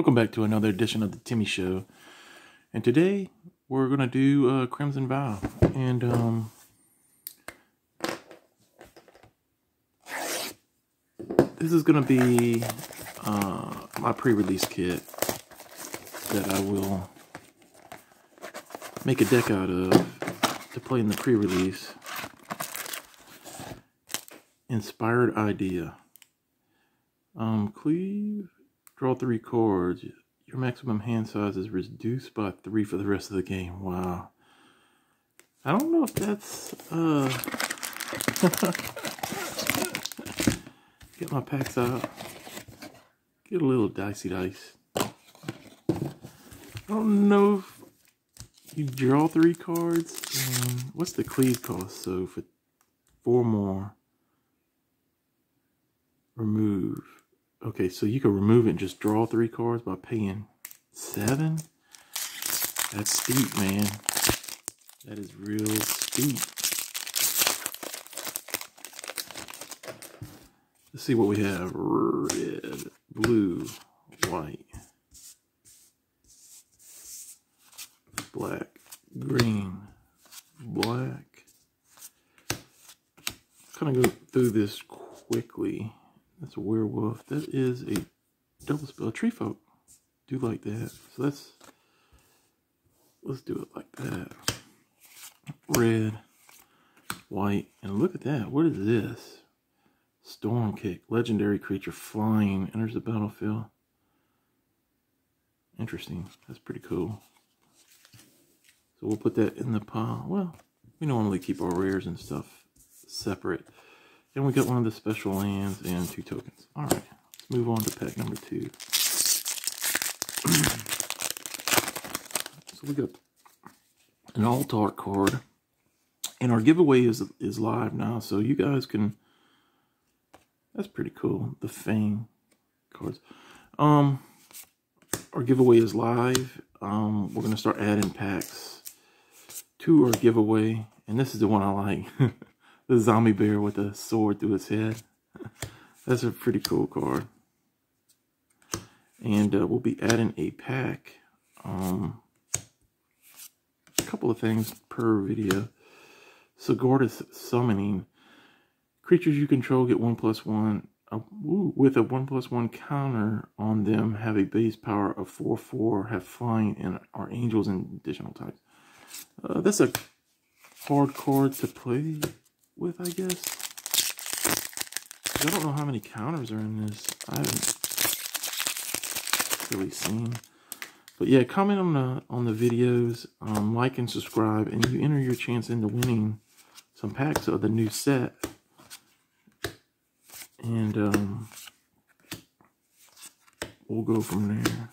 Welcome back to another edition of the Timmy Show. And today we're gonna do uh, Crimson Vow. And um, this is gonna be uh, my pre-release kit that I will make a deck out of to play in the pre-release. Inspired idea. Um, cleave Draw three cards. Your maximum hand size is reduced by three for the rest of the game. Wow. I don't know if that's, uh... Get my packs out. Get a little dicey dice. I don't know if you draw three cards. Um, what's the cleave cost? So for four more, remove. Okay, so you can remove it and just draw three cards by paying seven? That's steep, man. That is real steep. Let's see what we have. Red, blue, white, black, green, black. Kind of go through this quickly. That's a werewolf. That is a double spell. Tree folk do like that. So let's let's do it like that. Red, white, and look at that. What is this? Stromkirk. Legendary creature flying enters the battlefield. Interesting. That's pretty cool. So we'll put that in the pile. Well, we normally keep our rares and stuff separate. And we got one of the special lands and two tokens. All right, let's move on to pack number two. so we got an alt art card. And our giveaway is is live now, so you guys can. That's pretty cool. The Fang cards. Um, our giveaway is live. Um, we're gonna start adding packs to our giveaway, and this is the one I like. the zombie bear with a sword through his head. That's a pretty cool card. And uh, we'll be adding a pack. Um, a couple of things per video. Sigarda's Summoning. Creatures you control get 1 plus 1. Uh, with a 1 plus 1 counter on them, have a base power of 4 4, have flying, and are angels and additional types. Uh, that's a hard card to play with, I guess. I don't know how many counters are in this. I haven't really seen. But yeah, comment on the on the videos, um, like and subscribe, and you enter your chance into winning some packs of the new set. And um, we'll go from there.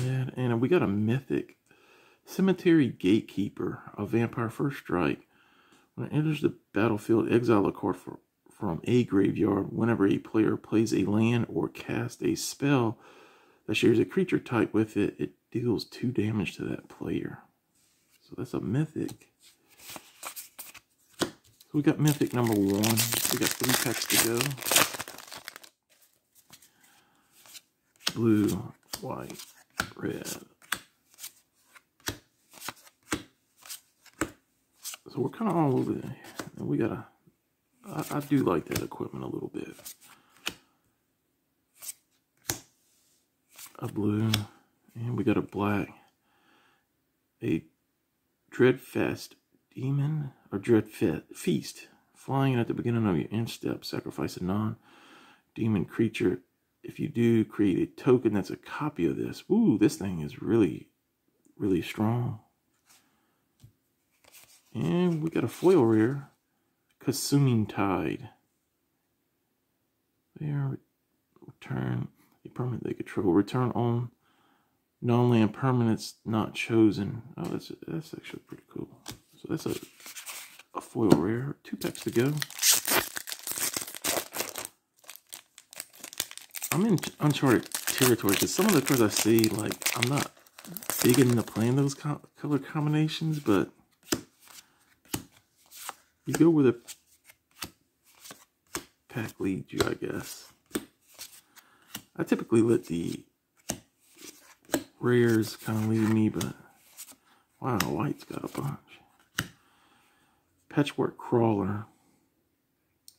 Red, and we got a mythic Cemetery Gatekeeper, a vampire first strike. When it enters the battlefield, exile a card for, from a graveyard whenever a player plays a land or casts a spell that shares a creature type with it, it deals two damage to that player. So that's a mythic. So we got mythic number one. We got three packs to go. Blue, white, red, We're kind of all over there. And we gotta, I, I do like that equipment a little bit. A blue, and we got a black. A Dreadfeast Demon, or Dreadfest Feast. Flying at the beginning of your end step, sacrifice a non-demon creature. If you do, create a token that's a copy of this. Ooh, this thing is really, really strong. And we got a foil rare, Consuming Tide. There, return a permanent they control. Return on non-land permanents not chosen. Oh, that's that's actually pretty cool. So that's a a foil rare. Two packs to go. I'm in uncharted territory because some of the cards I see, like, I'm not big into playing those co color combinations, but you go where the pack leads you, I guess. I typically let the rares kind of lead me, but wow, white's got a bunch. Patchwork Crawler.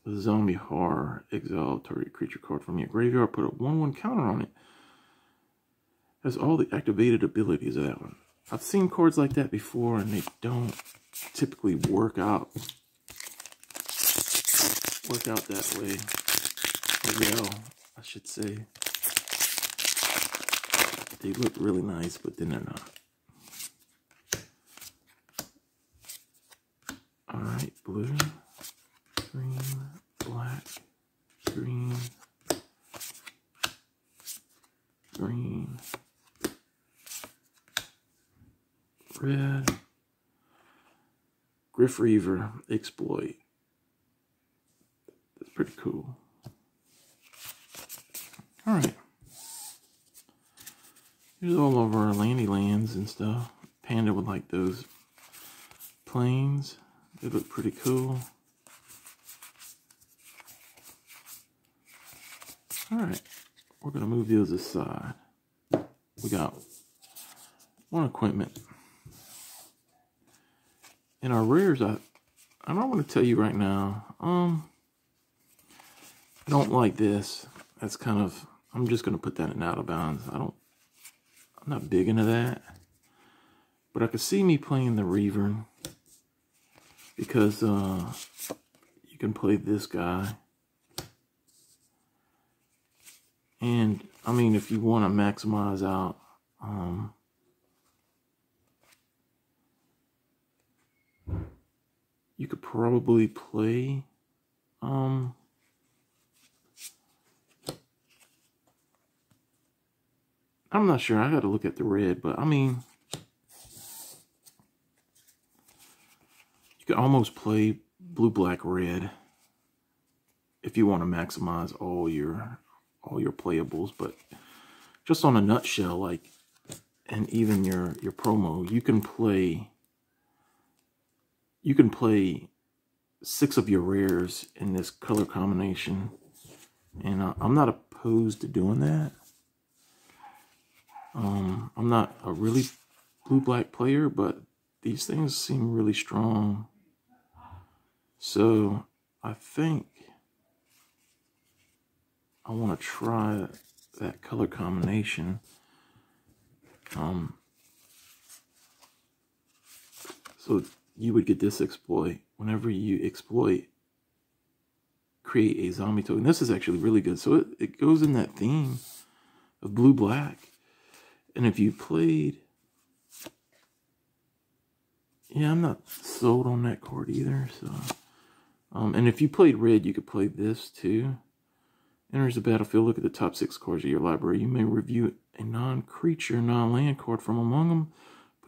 The zombie horror. Exile target creature card from your graveyard. Put a 1-1 counter on it. Has all the activated abilities of that one. I've seen cards like that before and they don't typically work out work out that way. Well, I should say. They look really nice, but then they're not. Alright, blue, green, black, green, green, red, Gryph-Reaver, exploit. Pretty cool. Alright. Here's all of our landy lands and stuff. Panda would like those plains. They look pretty cool. Alright, we're going to move those aside. We got one equipment. In our rears, I, I don't want to tell you right now. Um, I don't like this. That's kind of, I'm just going to put that in out of bounds. I don't, I'm not big into that. But I could see me playing the Reaver because uh, you can play this guy. And, I mean, if you want to maximize out um, you could probably play um I'm not sure. I got to look at the red, but I mean you could almost play blue black red if you want to maximize all your all your playables, but just on a nutshell like and even your your promo, you can play you can play six of your rares in this color combination. And uh, I'm not opposed to doing that. Um, I'm not a really blue-black player, but these things seem really strong. So I think I want to try that color combination. Um, so you would get this exploit. Whenever you exploit, create a zombie token. This is actually really good. So it, it goes in that theme of blue-black. And if you played... Yeah, I'm not sold on that card either. So, um, And if you played red, you could play this too. Enters the battlefield, look at the top six cards of your library. You may review a non-creature, non-land card from among them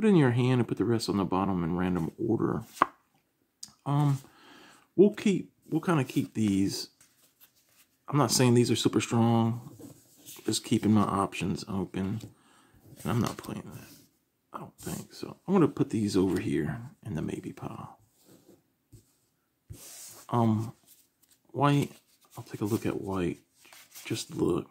put in your hand and put the rest on the bottom in random order. Um, we'll keep, we'll kind of keep these. I'm not saying these are super strong. Just keeping my options open. And I'm not playing that. I don't think so. I'm going to put these over here in the maybe pile. Um, white. I'll take a look at white. Just look.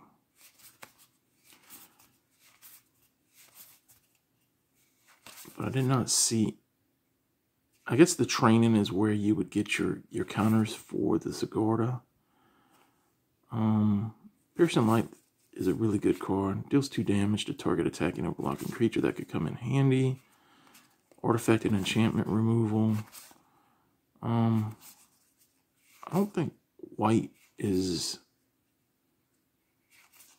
but I did not see. I guess the training is where you would get your, your counters for the Sigarda. Um, Piercing Light is a really good card. Deals 2 damage to target attacking or blocking creature that could come in handy. Artifact and enchantment removal. Um, I don't think white is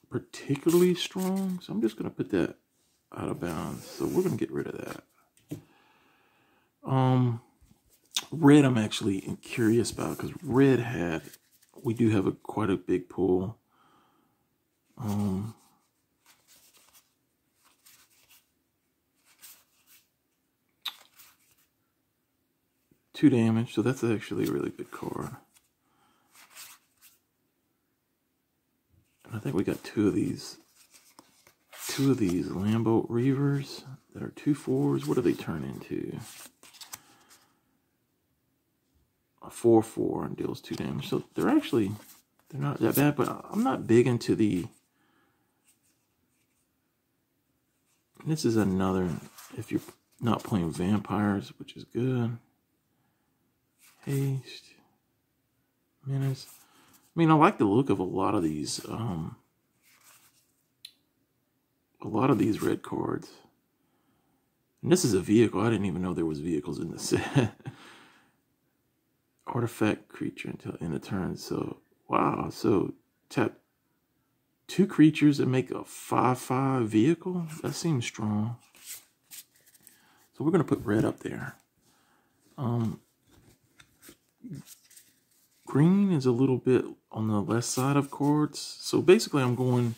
particularly strong, so I'm just going to put that out of bounds. So we're going to get rid of that. Um, red I'm actually curious about because red had, we do have a quite a big pool. Um, two damage, so that's actually a really good card. And I think we got two of these two of these Lambent Reavers that are two fours. What do they turn into? A four four and deals two damage. So they're actually they're not that bad, but I'm not big into the This is another, if you're not playing vampires, which is good. Haste. Menace. I mean, I like the look of a lot of these, um, a lot of these red cards. And this is a vehicle. I didn't even know there was vehicles in the set. Artifact creature until in a turn. So, wow. So, tap two creatures and make a 5-5 vehicle? That seems strong. So we're going to put red up there. Um, green is a little bit on the left side of cards. So basically I'm going,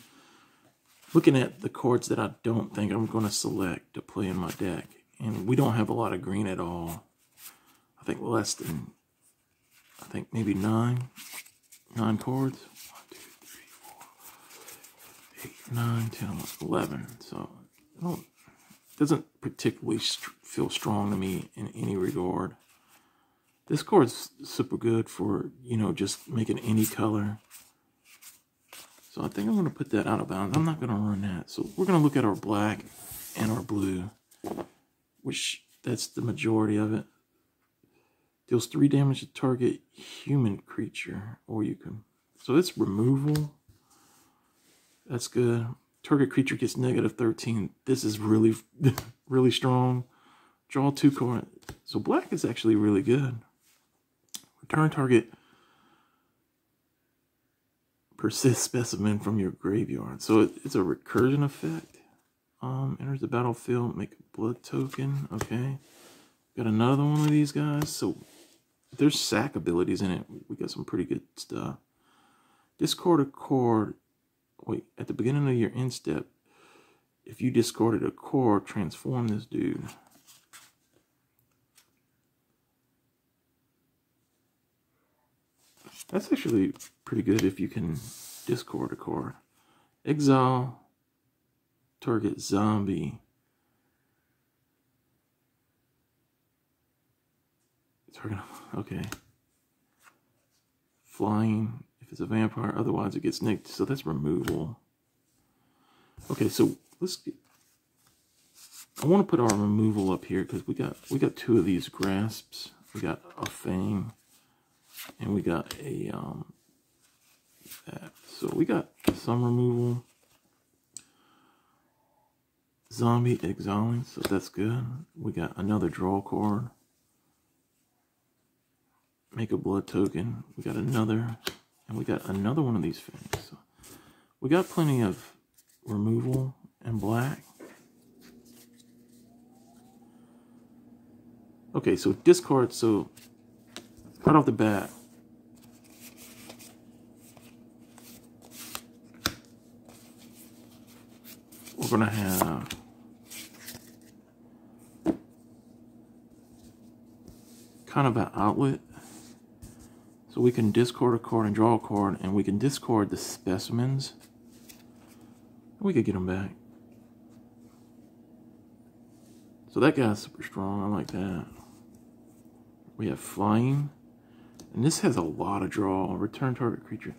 looking at the cards that I don't think I'm going to select to play in my deck. And we don't have a lot of green at all. I think less than, I think maybe nine, nine cards. 9, 10, 11. So it doesn't particularly feel strong to me in any regard. This card's super good for, you know, just making any color. So I think I'm going to put that out of bounds. I'm not going to run that. So we're going to look at our black and our blue, which that's the majority of it. Deals 3 damage to target human creature, or you can... So it's removal. That's good. Target creature gets negative 13. This is really, really strong. Draw two cards. So black is actually really good. Return target persist specimen from your graveyard. So it, it's a recursion effect. Um, enters the battlefield, make a blood token. Okay. Got another one of these guys. So there's sack abilities in it. We got some pretty good stuff. Discord a wait, at the beginning of your end step, if you discarded a core, transform this dude. That's actually pretty good if you can discard a core. Exile, target zombie. Target, okay. Flying, it's a vampire, otherwise it gets nicked. So that's removal. Okay, so let's get, I want to put our removal up here because we got we got two of these grasps. We got a fang and we got a um that. So we got some removal. Zombie exiling, so that's good. We got another draw card. Make a blood token. We got another and we got another one of these things. So we got plenty of removal and black. Okay, so discard, so right off the bat, we're gonna have kind of an outlet so we can discard a card and draw a card, and we can discard the specimens. We could get them back. So that guy's super strong. I like that. We have flying. And this has a lot of draw. Return target creature.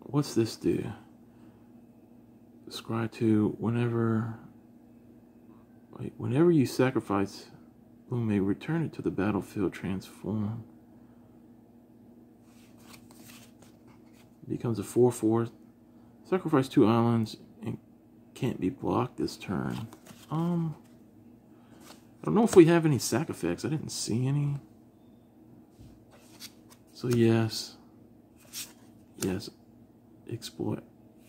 What's this do? Scry to whenever... Wait, whenever you sacrifice who may return it to the battlefield transformed. Becomes a 4-4. Sacrifice two islands and can't be blocked this turn. Um, I don't know if we have any sack effects. I didn't see any. So yes. Yes. Exploit.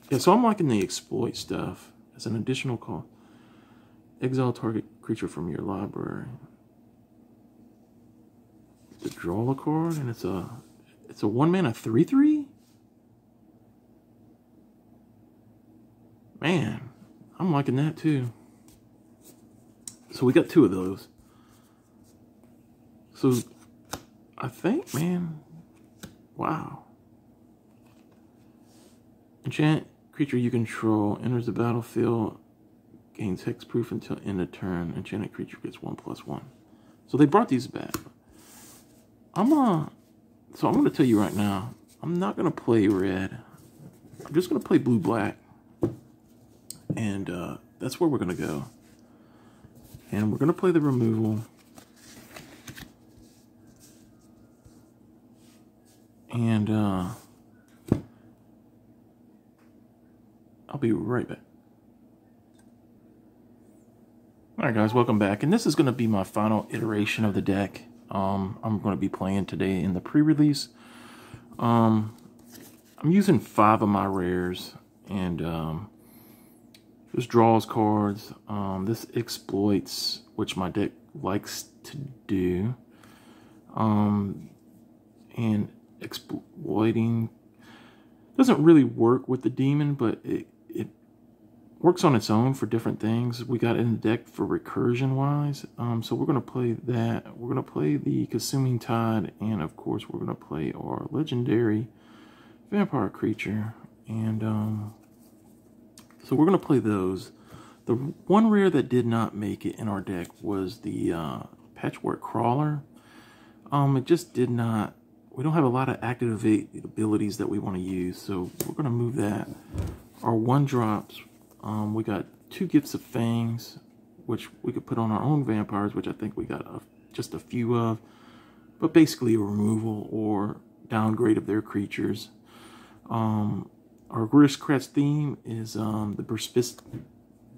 Yeah, so I'm liking the exploit stuff as an additional call. Exile target creature from your library draw a card, and it's a it's a one mana three three. Man, I'm liking that too. So we got two of those. So I think, man, wow. Enchant creature you control enters the battlefield, gains hexproof until end of turn. Enchanted creature gets one plus one. So they brought these back. I'm uh so I'm gonna tell you right now, I'm not gonna play red. I'm just gonna play blue black. And uh, that's where we're to go. And we're to play the removal. And uh, I'll be right back. Alright guys, welcome back. And this is going to be my final iteration of the deck. Um, I'm going to be playing today in the pre-release. Um, I'm using five of my rares. And um, this draws cards. Um, this exploits, which my deck likes to do. Um, and exploiting doesn't really work with the demon, but it works on its own for different things. We got in the deck for recursion wise. Um, so we're going to play that. We're going to play the Consuming Tide. And of course, we're going to play our legendary vampire creature. And um, so we're going to play those. The one rare that did not make it in our deck was the uh, Patchwork Crawler. Um, it just did not we don't have a lot of active abilities that we want to use, so we're going to move that. Our one drops, um, we got two Gifts of Fangs, which we could put on our own vampires, which I think we got a, just a few of, but basically a removal or downgrade of their creatures. Um, our Grixis theme is um, the persist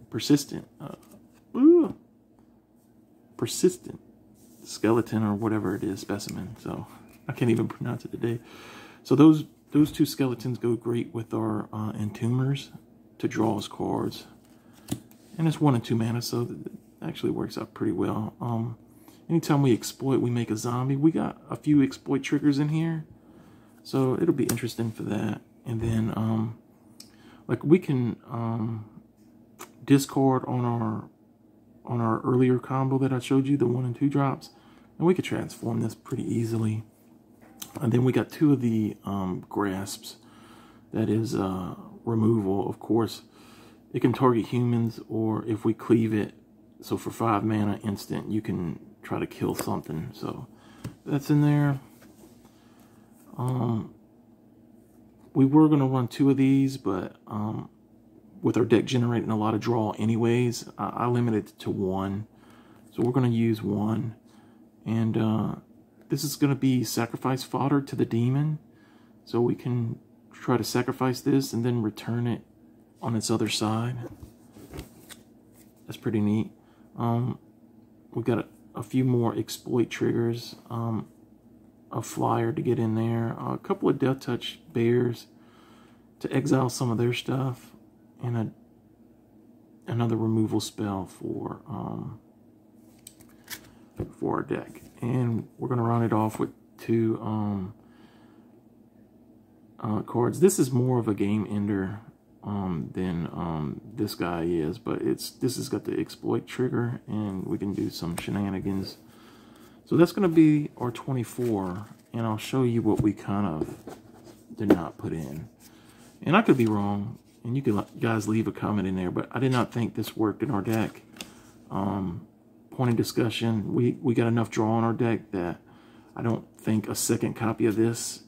persistent, uh, persistent skeleton or whatever it is specimen. So I can't even pronounce it today. So those those two skeletons go great with our uh, entombers to draw his cards. And it's one and two mana, so it actually works out pretty well. Um, anytime we exploit, we make a zombie. We got a few exploit triggers in here. So it'll be interesting for that. And then, um, like we can um, discard on our on our earlier combo that I showed you, the one and two drops. And we could transform this pretty easily. And then we got two of the um, grasps. That is uh, removal. Of course, it can target humans or if we cleave it. So for five mana instant, you can try to kill something. So that's in there. Um, we were going to run two of these, but um, with our deck generating a lot of draw anyways, I, I limited it to one. So we're going to use one. And uh, this is going to be sacrifice fodder to the demon. So we can try to sacrifice this and then return it on its other side. That's pretty neat. Um, we got a, a, few more exploit triggers. Um, a flyer to get in there. a couple of death touch bears to exile some of their stuff. And a another removal spell for um, for our deck. And we're going to round it off with two um, uh, cards. This is more of a game ender um, than um, this guy is, but it's this has got the exploit trigger, and we can do some shenanigans. So that's going to be our 24, and I'll show you what we kind of did not put in. And I could be wrong, and you can guys leave a comment in there, but I did not think this worked in our deck. Um, point of discussion. We, we got enough draw on our deck that I don't think a second copy of this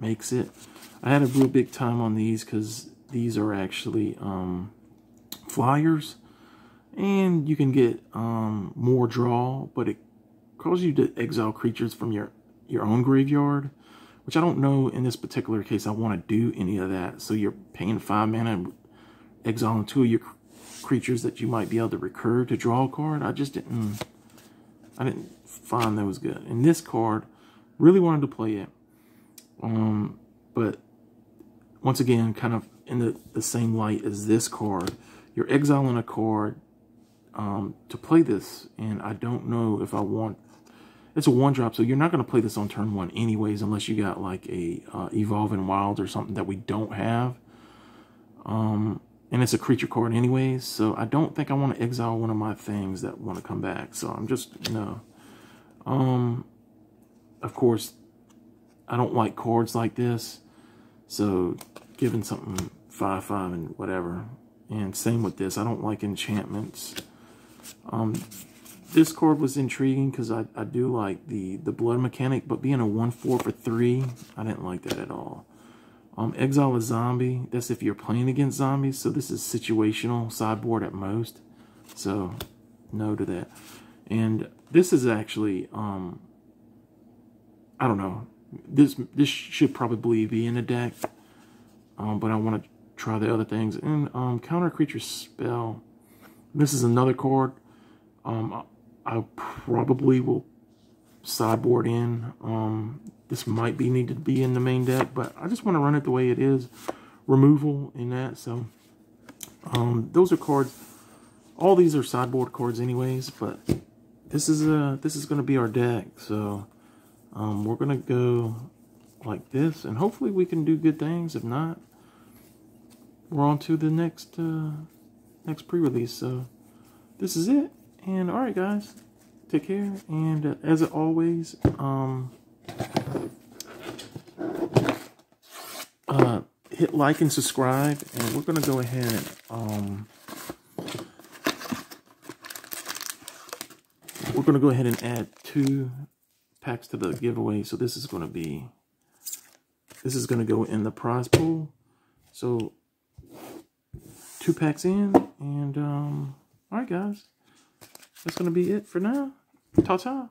makes it. I had a real big time on these because these are actually um, flyers. And you can get um, more draw, but it causes you to exile creatures from your, your own graveyard. Which I don't know in this particular case I want to do any of that. So you're paying 5 mana exiling two of your creatures that you might be able to recur to draw a card. I just didn't, I didn't find that was good. And this card, really wanted to play it. Um, but once again, kind of in the, the same light as this card, you're exiling a card um, to play this. And I don't know if I want, it's a one drop, so you're not going to play this on turn one anyways, unless you got like a uh, Evolving Wild or something that we don't have. Um, and it's a creature card anyways, so I don't think I want to exile one of my things that want to come back. So I'm just, no. Um, of course, I don't like chords like this. So giving something 5-5 and whatever. And same with this. I don't like enchantments. Um, this card was intriguing because I, I do like the, the blood mechanic, but being a 1-4 for 3, I didn't like that at all. Um, Exile a zombie. That's if you're playing against zombies. So this is situational sideboard at most. So no to that. And this is actually, um, I don't know. This this should probably be in a deck. Um, but I want to try the other things. And um, counter creature spell. This is another card. Um, I, I probably will sideboard in. Um, this might be needed to be in the main deck, but I just want to run it the way it is. Removal in that, so um, those are cards. All these are sideboard cards anyways, but this is a uh, this is going to be our deck. So um, we're going to go like this, and hopefully we can do good things. If not, we're on to the next uh, next pre-release. So this is it, and all right, guys take care and uh, as always um uh hit like and subscribe and we're gonna go ahead and um we're gonna go ahead and add two packs to the giveaway. So this is gonna be this is gonna go in the prize pool. So two packs in and um all right guys. That's gonna be it for now. Ta-ta.